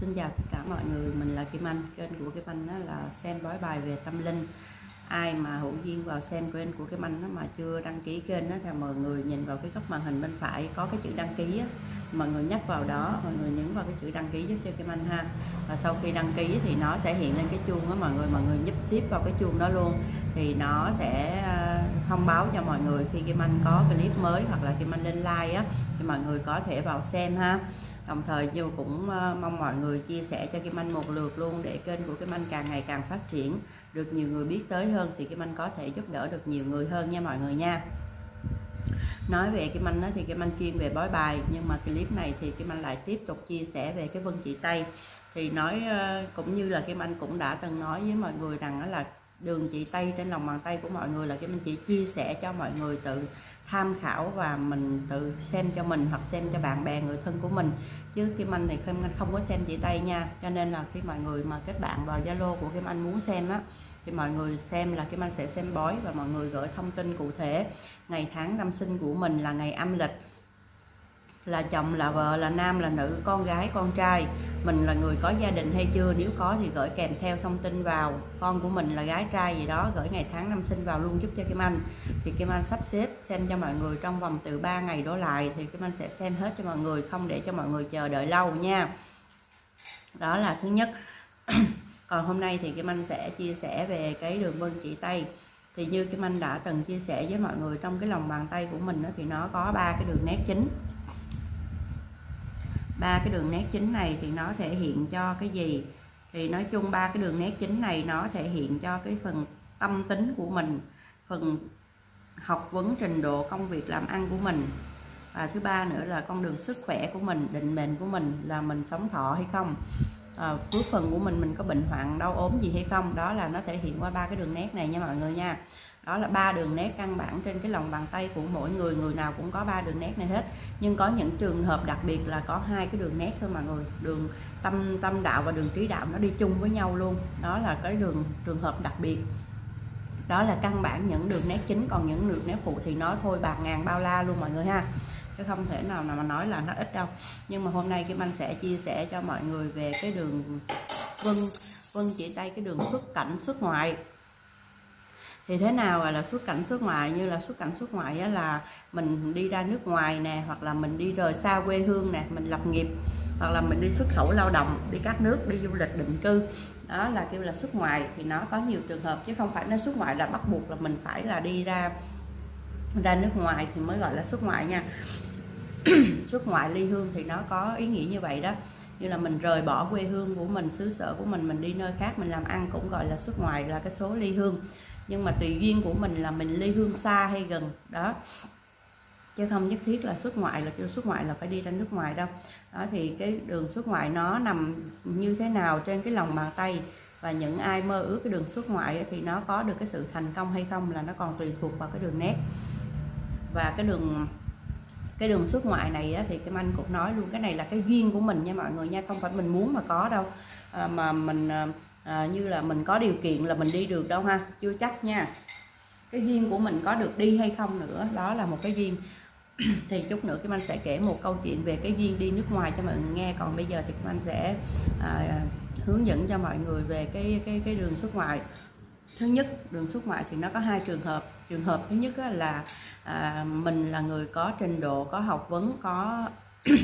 Xin chào tất cả mọi người, mình là Kim Anh, kênh của Kim Anh đó là xem bói bài về tâm linh. Ai mà hữu duyên vào xem kênh của Kim Anh đó mà chưa đăng ký kênh đó thì mọi người nhìn vào cái góc màn hình bên phải có cái chữ đăng ký á, mọi người nhắc vào đó, mọi người nhấn vào cái chữ đăng ký giúp cho Kim Anh ha. Và sau khi đăng ký thì nó sẽ hiện lên cái chuông đó mọi người, mọi người nhấp tiếp vào cái chuông đó luôn thì nó sẽ à, thông báo cho mọi người khi Kim Anh có clip mới hoặc là Kim Anh lên like á thì mọi người có thể vào xem ha đồng thời như cũng ờ, mong mọi người chia sẻ cho Kim Anh một lượt luôn để kênh của Kim Anh càng ngày càng phát triển, được nhiều người biết tới hơn thì Kim Anh có thể giúp đỡ được nhiều người hơn nha mọi người nha. Nói về Kim Anh đó thì Kim Anh chuyên về bói bài, nhưng mà clip này thì Kim Anh lại tiếp tục chia sẻ về cái vân chỉ Tây. Thì nói ờ, cũng như là Kim Anh cũng đã từng nói với mọi người rằng đó là đường chỉ tay trên lòng bàn tay của mọi người là cái mình chỉ chia sẻ cho mọi người tự tham khảo và mình tự xem cho mình hoặc xem cho bạn bè, người thân của mình. Chứ Kim Anh thì không không có xem chỉ tay nha. Cho nên là khi mọi người mà kết bạn vào Zalo của Kim Anh muốn xem á, thì mọi người xem là Kim Anh sẽ xem bói và mọi người gửi thông tin cụ thể. Ngày tháng năm sinh của mình là ngày âm lịch là chồng là vợ là nam là nữ con gái con trai. Mình là người có gia đình hay chưa? Nếu có thì gửi kèm theo thông tin vào. Con của mình là gái trai gì đó gửi ngày tháng năm sinh vào luôn giúp cho Kim Anh. Thì Kim Anh sắp xếp xem cho mọi người trong vòng từ 3 ngày đổ lại thì Kim Anh sẽ xem hết cho mọi người không để cho mọi người chờ đợi lâu nha. Đó là thứ nhất. Còn hôm nay thì Kim Anh sẽ chia sẻ về cái đường vân chỉ tay. Thì như Kim Anh đã từng chia sẻ với mọi người trong cái lòng bàn tay của mình đó, thì nó có ba cái đường nét chính ba cái đường nét chính này thì nó thể hiện cho cái gì? Thì nói chung ba cái đường nét chính này nó thể hiện cho cái phần tâm tính của mình phần học vấn trình độ công việc làm ăn của mình. Và thứ ba nữa là con đường sức khỏe của mình định mệnh của mình là mình sống thọ hay không? À, cuối phần của mình mình có bệnh hoạn đau ốm gì hay không? Đó là nó thể hiện qua ba cái đường nét này nha mọi người nha đó là ba đường nét căn bản trên cái lòng bàn tay của mỗi người người nào cũng có ba đường nét này hết. Nhưng có những trường hợp đặc biệt là có hai cái đường nét thôi mà người, đường tâm tâm đạo và đường trí đạo nó đi chung với nhau luôn. Đó là cái đường, trường hợp đặc biệt. Đó là căn bản những đường nét chính, còn những đường nét phụ thì nó thôi bạc ngàn bao la luôn mọi người ha. Chứ không thể nào mà nói là nó ít đâu. Nhưng mà hôm nay Kim Anh sẽ chia sẻ cho mọi người về cái đường vân vân chỉ tay, cái đường xuất cảnh, xuất ngoại thì thế nào gọi là xuất cảnh xuất ngoại? Như là xuất cảnh xuất ngoại á, là mình đi ra nước ngoài nè hoặc là mình đi rời xa quê hương nè mình lập nghiệp hoặc là mình đi xuất khẩu lao động đi các nước đi du lịch định cư. Đó là kêu là xuất ngoại. Thì nó có nhiều trường hợp chứ không phải nó xuất ngoại là bắt buộc là mình phải là đi ra ra nước ngoài thì mới gọi là xuất ngoại nha. Xuất ngoại ly hương thì nó có ý nghĩa như vậy đó. Như là mình rời bỏ quê hương của mình xứ sở của mình mình đi nơi khác mình làm ăn cũng gọi là xuất ngoại là cái số ly hương nhưng mà tùy duyên của mình là mình ly hương xa hay gần đó. Chứ không nhất thiết là xuất ngoại là kêu xuất ngoại là phải đi ra nước ngoài đâu. Đó thì cái đường xuất ngoại nó nằm như thế nào trên cái lòng bàn tay và những ai mơ ước cái đường xuất ngoại thì nó có được cái sự thành công hay không là nó còn tùy thuộc vào cái đường nét. Và cái đường cái đường xuất ngoại này á, thì cái anh cũng nói luôn cái này là cái duyên của mình nha mọi người nha không phải mình muốn mà có đâu. À, mà mình à, à, như là mình có điều kiện là mình đi được đâu ha chưa chắc nha. Cái duyên của mình có được đi hay không nữa đó là một cái duyên thì chút nữa Kim Anh sẽ kể một câu chuyện về cái duyên đi nước ngoài cho mọi người nghe. Còn bây giờ thì Kim Anh sẽ à, hướng dẫn cho mọi người về cái cái cái đường xuất ngoại. Thứ nhất đường xuất ngoại thì nó có hai trường hợp. Trường hợp thứ nhất là à, mình là người có trình độ có học vấn có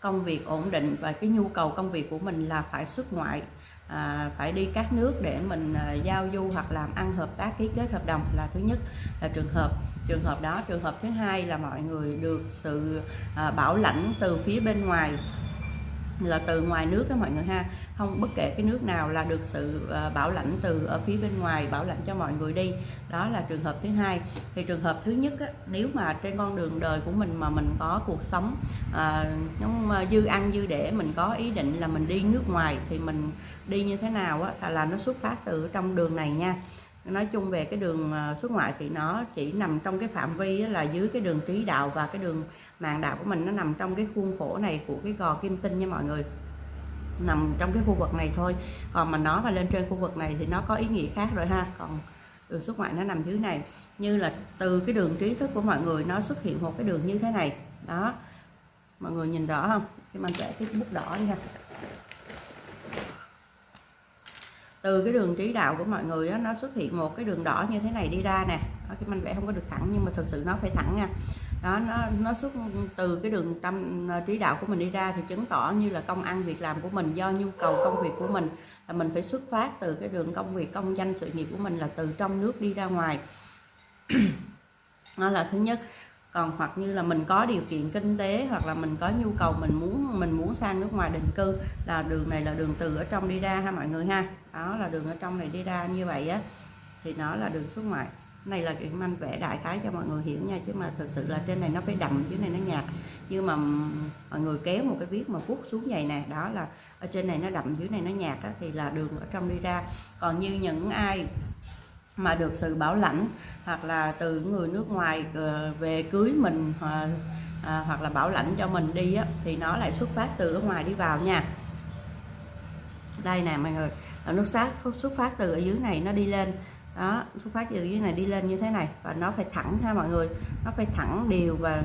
công việc ổn định và cái nhu cầu công việc của mình là phải xuất ngoại à, phải đi các nước để mình à, giao du hoặc làm ăn hợp tác ký kết hợp đồng là thứ nhất là trường hợp. Trường hợp đó trường hợp thứ hai là mọi người được sự à, bảo lãnh từ phía bên ngoài là từ ngoài nước đó mọi người ha không bất kể cái nước nào là được sự ờ, bảo lãnh từ ở phía bên ngoài bảo lãnh cho mọi người đi. Đó là trường hợp thứ hai. Thì trường hợp thứ nhất á, nếu mà trên con đường đời của mình mà mình có cuộc sống à, dư ăn dư để mình có ý định là mình đi nước ngoài thì mình đi như thế nào á, là nó xuất phát từ trong đường này nha. Nói chung về cái đường xuất ngoại thì nó chỉ nằm trong cái phạm vi là dưới cái đường trí đạo và cái đường màng đạo của mình nó nằm trong cái khuôn khổ này của cái gò kim tinh nha mọi người nằm trong cái khu vực này thôi. Còn mà nó mà lên trên khu vực này thì nó có ý nghĩa khác rồi ha. Còn đường xuất ngoại nó nằm dưới này. Như là từ cái đường trí thức của mọi người nó xuất hiện một cái đường như thế này. Đó. Mọi người nhìn rõ không? Thì mình vẽ cái bút đỏ đi ha. Từ cái đường trí đạo của mọi người đó, nó xuất hiện một cái đường đỏ như thế này đi ra nè. Cái mình vẽ không có được thẳng nhưng mà thực sự nó phải thẳng nha đó, nó nó xuất từ cái đường tâm ờ, trí đạo của mình đi ra thì chứng tỏ như là công ăn việc làm của mình, do nhu cầu công việc của mình. Là mình phải xuất phát từ cái đường công việc, công danh, sự nghiệp của mình là từ trong nước đi ra ngoài. Đó là thứ nhất. Còn hoặc như là mình có điều kiện kinh tế, hoặc là mình có nhu cầu, mình muốn mình muốn sang nước ngoài định cư, là đường này là đường từ ở trong đi ra ha mọi người ha. Đó, là đường ở trong này đi ra như vậy á, thì nó là đường xuất ngoại này là cái manh vẽ đại khái cho mọi người hiểu nha chứ mà thực sự là trên này nó phải đậm dưới này nó nhạt. Nhưng mà mọi người kéo một cái viết mà phút xuống vậy nè đó là ở trên này nó đậm dưới này nó nhạt đó thì là đường ở trong đi ra. Còn như những ai mà được sự bảo lãnh hoặc là từ người nước ngoài ờ, về cưới mình à, hoặc là bảo lãnh cho mình đi á, thì nó lại xuất phát từ ở ngoài đi vào nha. Đây nè mọi người nó phát xuất phát từ ở dưới này nó đi lên đó xuất phát từ dưới này đi lên như thế này và nó phải thẳng ha mọi người. Nó phải thẳng đều và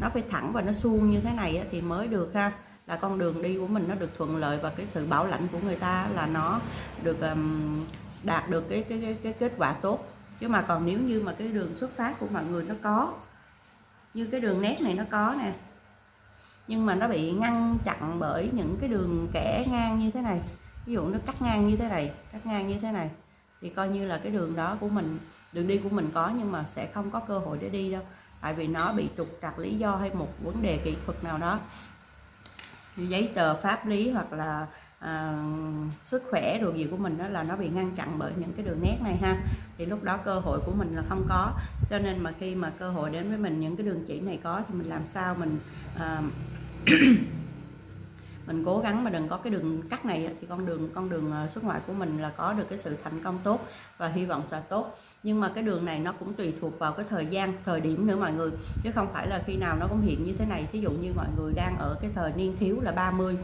nó phải thẳng và nó suông như thế này á, thì mới được ha. Là con đường đi của mình nó được thuận lợi và cái sự bảo lãnh của người ta là nó được um, đạt được cái, cái cái cái kết quả tốt. Chứ mà còn nếu như mà cái đường xuất phát của mọi người nó có như cái đường nét này nó có nè nhưng mà nó bị ngăn chặn bởi những cái đường kẻ ngang như thế này ví dụ nó cắt ngang như thế này cắt ngang như thế này thì coi như là cái đường đó của mình đường đi của mình có nhưng mà sẽ không có cơ hội để đi đâu. Tại vì nó bị trục trặc lý do hay một vấn đề kỹ thuật nào đó. Giấy tờ pháp lý hoặc là à, sức khỏe đồ gì của mình đó là nó bị ngăn chặn bởi những cái đường nét này ha. Thì lúc đó cơ hội của mình là không có. Cho nên mà khi mà cơ hội đến với mình những cái đường chỉ này có thì mình làm sao mình à, mình cố gắng mà đừng có cái đường cắt này thì con đường con đường ờ, xuất ngoại của mình là có được cái sự thành công tốt và hy vọng sẽ tốt. Nhưng mà cái đường này nó cũng tùy thuộc vào cái thời gian, thời điểm nữa mọi người. Chứ không phải là khi nào nó cũng hiện như thế này. Thí dụ như mọi người đang ở cái thời niên thiếu là 30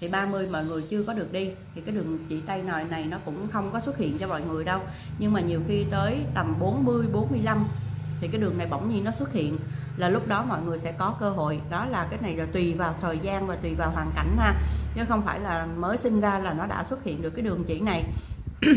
thì 30 mọi người chưa có được đi, thì cái đường chỉ tay này này nó cũng không có xuất hiện cho mọi người đâu. Nhưng mà nhiều khi tới tầm 40 45 thì cái đường này bỗng nhiên nó xuất hiện là lúc đó mọi người sẽ có cơ hội. Đó là cái này là tùy vào thời gian và tùy vào hoàn cảnh ha. Chứ không phải là mới sinh ra là nó đã xuất hiện được cái đường chỉ này.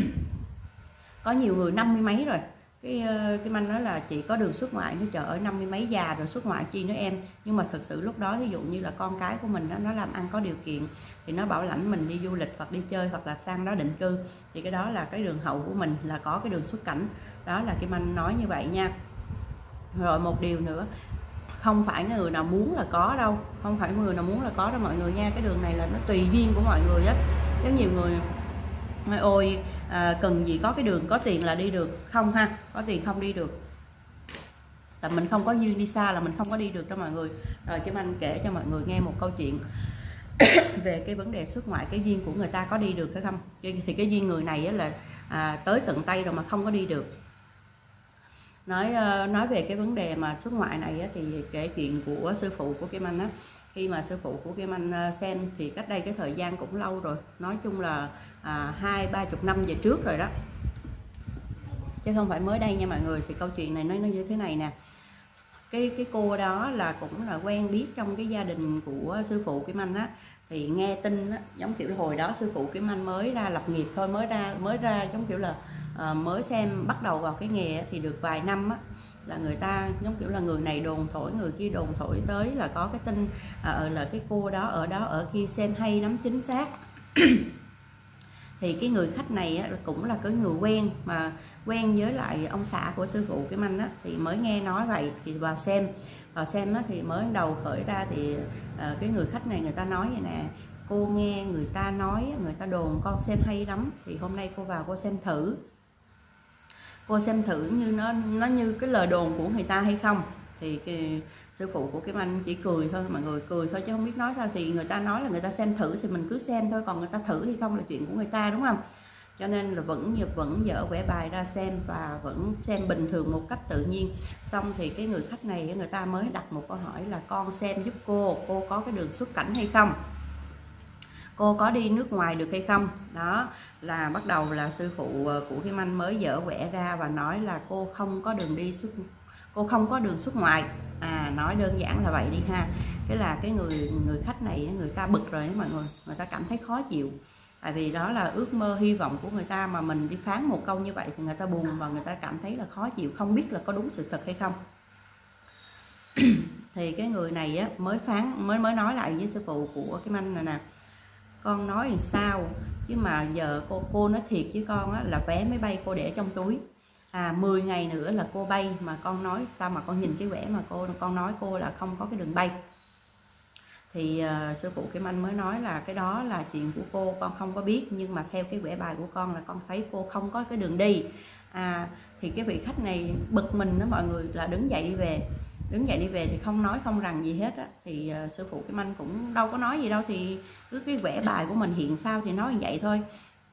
Có nhiều người năm mươi mấy rồi. Cái ờ, cái anh nói là chị có đường xuất ngoại nó chợ ở năm mươi mấy già rồi xuất ngoại chi nữa em. Nhưng mà thực sự lúc đó ví dụ như là con cái của mình đó, nó làm ăn có điều kiện thì nó bảo lãnh mình đi du lịch hoặc đi chơi hoặc là sang đó định cư. Thì cái đó là cái đường hậu của mình là có cái đường xuất cảnh. Đó là cái anh nói như vậy nha rồi một điều nữa không phải người nào muốn là có đâu không phải người nào muốn là có đâu. Mọi người nha cái đường này là nó tùy duyên của mọi người á. Rất nhiều người ôi à, cần gì có cái đường có tiền là đi được. Không ha có tiền không đi được. Tại mình không có duyên đi xa là mình không có đi được cho mọi người. Rồi Kim Anh kể cho mọi người nghe một câu chuyện về cái vấn đề xuất ngoại cái duyên của người ta có đi được hay không. Thì cái duyên người này là à, tới tận tay rồi mà không có đi được nói ờ, nói về cái vấn đề mà xuất ngoại này thì kể chuyện của sư phụ của Kim Anh á. Khi mà sư phụ của Kim Anh ờ, xem thì cách đây cái thời gian cũng lâu rồi. Nói chung là à, hai ba chục năm về trước rồi đó. Chứ không phải mới đây nha mọi người thì câu chuyện này nó nó như thế này nè. Cái cái cô đó là cũng là quen biết trong cái gia đình của sư phụ Kim Anh á. Thì nghe tin á, giống kiểu hồi đó sư phụ Kim Anh mới ra lập nghiệp thôi mới ra mới ra giống kiểu là à, mới xem bắt đầu vào cái nghề thì được vài năm á, là người ta giống kiểu là người này đồn thổi người kia đồn thổi tới là có cái tin à, là cái cô đó ở đó ở kia xem hay lắm chính xác. Thì cái người khách này á, cũng là cái người quen mà quen với lại ông xã của sư phụ cái anh á, thì mới nghe nói vậy thì vào xem. Vào xem á, thì mới đầu khởi ra thì à, cái người khách này người ta nói vậy nè cô nghe người ta nói người ta đồn con xem hay lắm thì hôm nay cô vào cô xem thử cô xem thử như nó nó như cái lời đồn của người ta hay không. Thì cái, sư phụ của Kim Anh chỉ cười thôi mọi người cười thôi chứ không biết nói sao. Thì người ta nói là người ta xem thử thì mình cứ xem thôi còn người ta thử hay không là chuyện của người ta đúng không? Cho nên là vẫn vẫn dở vẽ bài ra xem và vẫn xem bình thường một cách tự nhiên. Xong thì cái người khách này người ta mới đặt một câu hỏi là con xem giúp cô cô có cái đường xuất cảnh hay không? Cô có đi nước ngoài được hay không? Đó là bắt đầu là sư phụ ờ, của Kim Anh mới dở vẽ ra và nói là cô không có đường đi xuất cô không có đường xuất ngoại. À nói đơn giản là vậy đi ha. Cái là cái người người khách này người ta bực rồi mọi người. Người ta cảm thấy khó chịu. Tại vì đó là ước mơ hy vọng của người ta mà mình đi phán một câu như vậy thì người ta buồn và người ta cảm thấy là khó chịu không biết là có đúng sự thật hay không. Thì cái người này á, mới phán mới mới nói lại với sư phụ của cái manh này nè con nói làm sao? Chứ mà giờ cô cô nói thiệt với con á, là vé máy bay cô để trong túi. À 10 ngày nữa là cô bay mà con nói sao mà con nhìn cái vẻ mà cô con nói cô là không có cái đường bay. Thì uh, sư phụ Kim Anh mới nói là cái đó là chuyện của cô con không có biết nhưng mà theo cái vẽ bài của con là con thấy cô không có cái đường đi. À thì cái vị khách này bực mình đó mọi người là đứng dậy đi về đứng dậy đi về thì không nói không rằng gì hết á. Thì uh, sư phụ Kim Anh cũng đâu có nói gì đâu thì cứ cái vẽ bài của mình hiện sao thì nói như vậy thôi.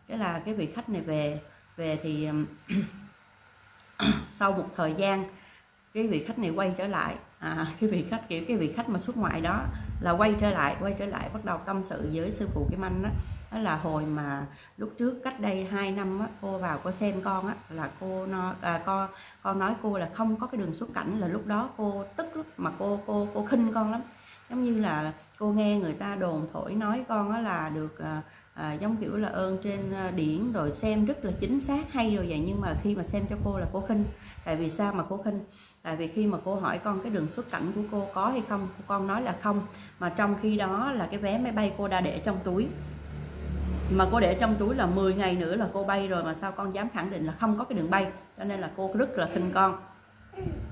Cái là cái vị khách này về về thì sau một thời gian cái vị khách này quay trở lại. À, cái vị khách kiểu cái vị khách mà xuất ngoại đó là quay trở lại quay trở lại bắt đầu tâm sự với sư phụ Kim Anh đó đó là hồi mà lúc trước cách đây 2 năm á, cô vào cô xem con á, là cô nó à, con con nói cô là không có cái đường xuất cảnh là lúc đó cô tức lắm mà cô cô cô khinh con lắm. Giống như là cô nghe người ta đồn thổi nói con á là được à, à, giống kiểu là ơn trên à, điển rồi xem rất là chính xác hay rồi vậy nhưng mà khi mà xem cho cô là cô khinh. Tại vì sao mà cô khinh? Tại vì khi mà cô hỏi con cái đường xuất cảnh của cô có hay không con nói là không. Mà trong khi đó là cái vé máy bay cô đã để trong túi mà cô để trong túi là 10 ngày nữa là cô bay rồi mà sao con dám khẳng định là không có cái đường bay? Cho nên là cô rất là khinh con.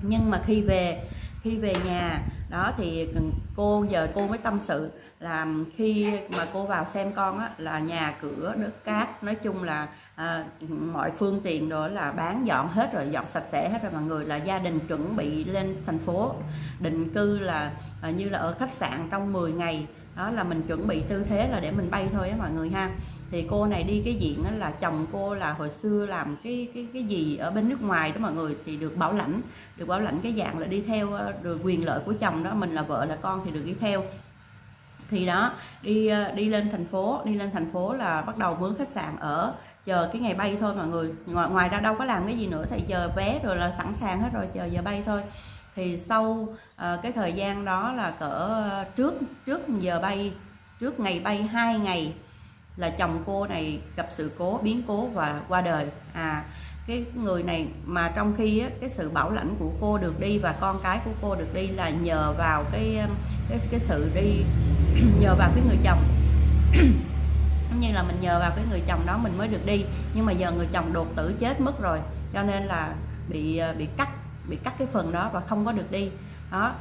Nhưng mà khi về khi về nhà đó thì cô giờ cô mới tâm sự là khi mà cô vào xem con á, là nhà cửa đất cát nói chung là à, mọi phương tiện đó là bán dọn hết rồi dọn sạch sẽ hết rồi mọi người là gia đình chuẩn bị lên thành phố định cư là à, như là ở khách sạn trong 10 ngày đó là mình chuẩn bị tư thế là để mình bay thôi á mọi người ha. Thì cô này đi cái diện là chồng cô là hồi xưa làm cái cái cái gì ở bên nước ngoài đó mọi người thì được bảo lãnh được bảo lãnh cái dạng là đi theo ờ, được quyền lợi của chồng đó mình là vợ là con thì được đi theo. Thì đó đi ờ, đi lên thành phố đi lên thành phố là bắt đầu mướn khách sạn ở chờ cái ngày bay thôi mọi người. Ngoài, ngoài ra đâu có làm cái gì nữa thì giờ vé rồi là sẵn sàng hết rồi chờ giờ bay thôi thì sau uh, cái thời gian đó là cỡ ờ, trước trước giờ bay trước ngày bay hai ngày là chồng cô này gặp sự cố biến cố và qua đời. À cái người này mà trong khi á, cái sự bảo lãnh của cô được đi và con cái của cô được đi là nhờ vào cái ờ, cái cái sự đi nhờ vào cái người chồng. Giống như là mình nhờ vào cái người chồng đó mình mới được đi nhưng mà giờ người chồng đột tử chết mất rồi cho nên là bị bị cắt bị cắt cái phần đó và không có được đi. Đó.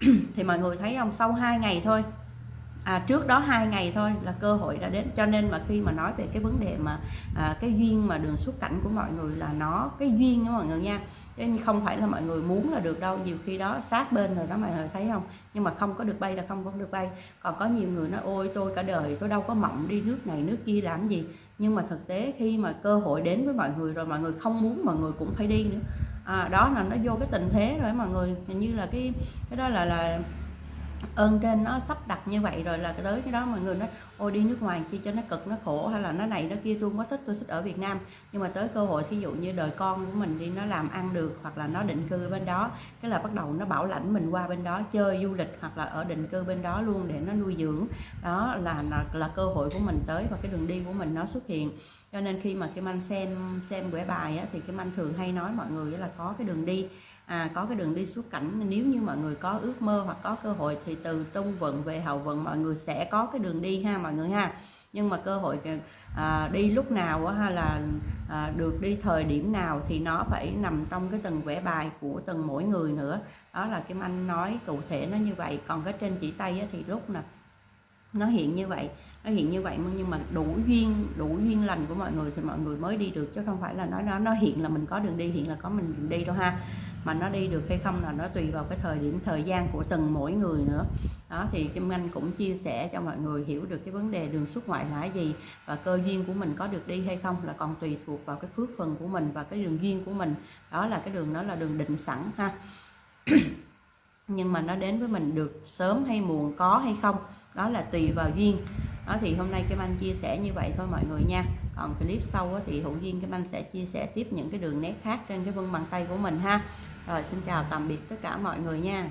Thì mọi người thấy không? Sau hai ngày thôi. À, trước đó hai ngày thôi là cơ hội đã đến. Cho nên mà khi mà nói về cái vấn đề mà à, cái duyên mà đường xuất cảnh của mọi người là nó cái duyên đó mọi người nha. Chứ không phải là mọi người muốn là được đâu. Nhiều khi đó sát bên rồi đó mọi người thấy không? Nhưng mà không có được bay là không có được bay. Còn có nhiều người nói ôi tôi cả đời tôi đâu có mộng đi nước này nước kia làm gì? Nhưng mà thực tế khi mà cơ hội đến với mọi người rồi mọi người không muốn mọi người cũng phải đi nữa à, đó là nó vô cái tình thế rồi mọi người. Hình như là cái cái đó là là ơn trên nó sắp đặt như vậy rồi là tới cái đó mọi người nói ôi đi nước ngoài chi cho nó cực nó khổ hay là nó này nó kia tôi không có thích tôi thích ở Việt Nam. Nhưng mà tới cơ hội thí dụ như đời con của mình đi nó làm ăn được hoặc là nó định cư bên đó cái là bắt đầu nó bảo lãnh mình qua bên đó chơi du lịch hoặc là ở định cư bên đó luôn để nó nuôi dưỡng. Đó là là, là cơ hội của mình tới và cái đường đi của mình nó xuất hiện cho nên khi mà Kim Anh xem xem quẻ bài á, thì Kim Anh thường hay nói mọi người là có cái đường đi. À, có cái đường đi xuất cảnh. Nếu như mọi người có ước mơ hoặc có cơ hội thì từ tung vận về hậu vận mọi người sẽ có cái đường đi ha mọi người ha. Nhưng mà cơ hội à, đi lúc nào hay là à, được đi thời điểm nào thì nó phải nằm trong cái từng vẽ bài của từng mỗi người nữa. Đó là Kim Anh nói cụ thể nó như vậy. Còn cái trên chỉ tay á thì lúc nào nó hiện như vậy nó hiện như vậy nhưng mà đủ duyên đủ duyên lành của mọi người thì mọi người mới đi được, chứ không phải là nói nó nó hiện là mình có đường đi, hiện là có mình đi đâu ha. Mà nó đi được hay không là nó tùy vào cái thời điểm, thời gian của từng mỗi người nữa. Đó, thì Kim Anh cũng chia sẻ cho mọi người hiểu được cái vấn đề đường xuất ngoại là gì và cơ duyên của mình có được đi hay không là còn tùy thuộc vào cái phước phần của mình và cái đường duyên của mình. Đó là cái đường, đó là đường định sẵn ha. Nhưng mà nó đến với mình được sớm hay muộn, có hay không, đó là tùy vào duyên đó, thì hôm nay Kim Anh chia sẻ như vậy thôi mọi người nha. Còn clip sau thì hữu duyên Kim Anh sẽ chia sẻ tiếp những cái đường nét khác trên cái vân bàn tay của mình ha. Rồi, xin chào tạm biệt tất cả mọi người nha.